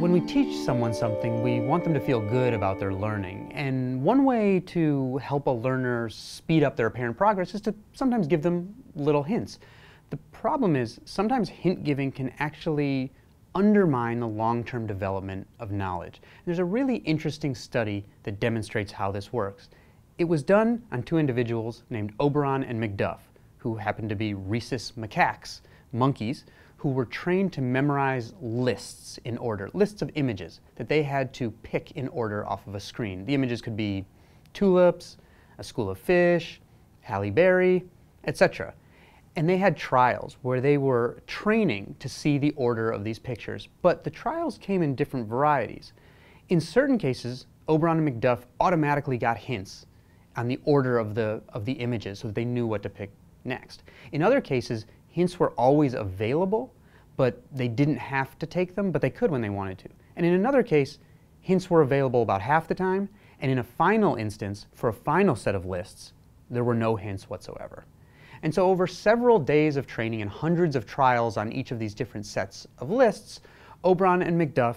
When we teach someone something, we want them to feel good about their learning. And one way to help a learner speed up their apparent progress is to sometimes give them little hints. The problem is sometimes hint giving can actually undermine the long-term development of knowledge. There's a really interesting study that demonstrates how this works. It was done on two individuals named Oberon and MacDuff, who happened to be rhesus macaques, monkeys, who were trained to memorize lists in order, lists of images that they had to pick in order off of a screen. The images could be tulips, a school of fish, Halle Berry, etc. And they had trials where they were training to see the order of these pictures, but the trials came in different varieties. In certain cases, Oberon and MacDuff automatically got hints on the order of the, of the images so that they knew what to pick next. In other cases, hints were always available, but they didn't have to take them, but they could when they wanted to. And in another case, hints were available about half the time, and in a final instance, for a final set of lists, there were no hints whatsoever. And so over several days of training and hundreds of trials on each of these different sets of lists, Oberon and MacDuff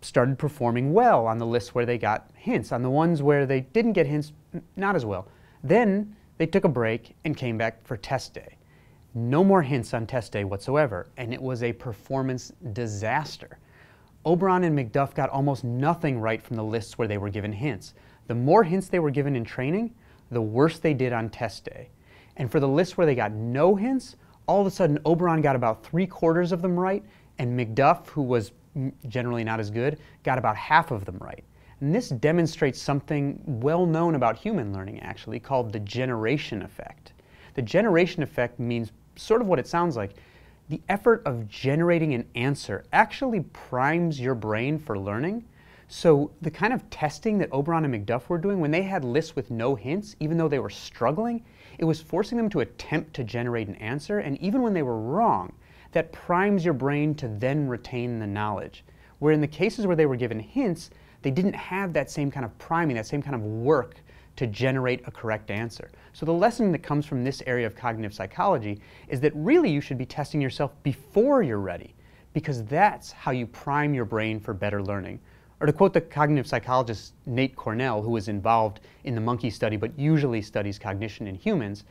started performing well on the lists where they got hints. On the ones where they didn't get hints, not as well. Then they took a break and came back for test day. No more hints on test day whatsoever, and it was a performance disaster. Oberon and MacDuff got almost nothing right from the lists where they were given hints. The more hints they were given in training, the worse they did on test day. And for the lists where they got no hints, all of a sudden Oberon got about three quarters of them right, and MacDuff, who was generally not as good, got about half of them right. And this demonstrates something well known about human learning, actually, called the generation effect. The generation effect means sort of what it sounds like. The effort of generating an answer actually primes your brain for learning. So the kind of testing that Oberon and MacDuff were doing when they had lists with no hints, even though they were struggling, it was forcing them to attempt to generate an answer. And even when they were wrong, that primes your brain to then retain the knowledge. Where in the cases where they were given hints, they didn't have that same kind of priming, that same kind of work to generate a correct answer. So the lesson that comes from this area of cognitive psychology is that really you should be testing yourself before you're ready, because that's how you prime your brain for better learning. Or to quote the cognitive psychologist Nate Kornell, who was involved in the monkey study but usually studies cognition in humans,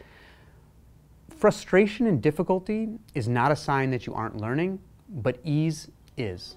frustration and difficulty is not a sign that you aren't learning, but ease is.